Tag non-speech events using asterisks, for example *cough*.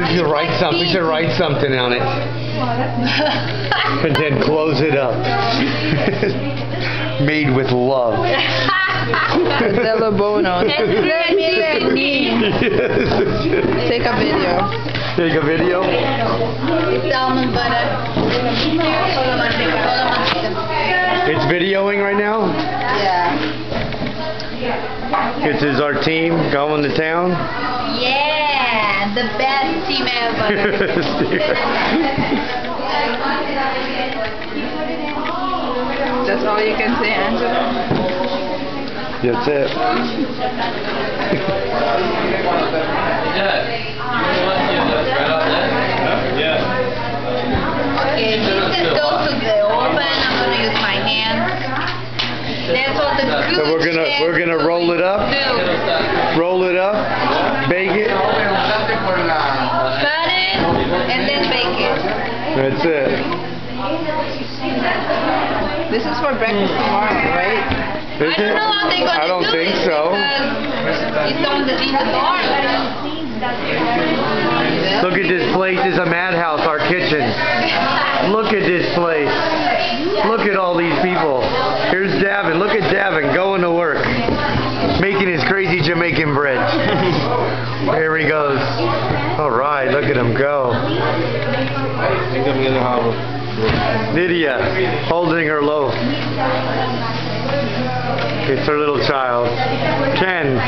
We should write something. We should write something on it, *laughs* and then close it up. *laughs* Made with love. Della Bono. *laughs* Yes. Take a video. Take a video. It's almond butter. Solo manteca. Solo manteca. It's videoing right now. Yeah. This is our team going to town. Yeah, the best team ever. *laughs* That's all you can say, Angela? That's it. Okay, this goes to the oven. I'm gonna use my hands. That's what the good So we're gonna we're gonna roll it up, do. roll it up, bake it. Cut it and then bake it. That's it. This is for breakfast tomorrow, right? Is I don't it? know how they're gonna I don't do think it so. because It's on the the dark. Look at this place. It's a madhouse. Our kitchen. Look at this place. Look at all these people. Here's Davin. Look at Davin going to work, making his crazy Jamaican bread. *laughs* There he goes. All right, look at him go. Lydia holding her loaf. It's her little child. Ken.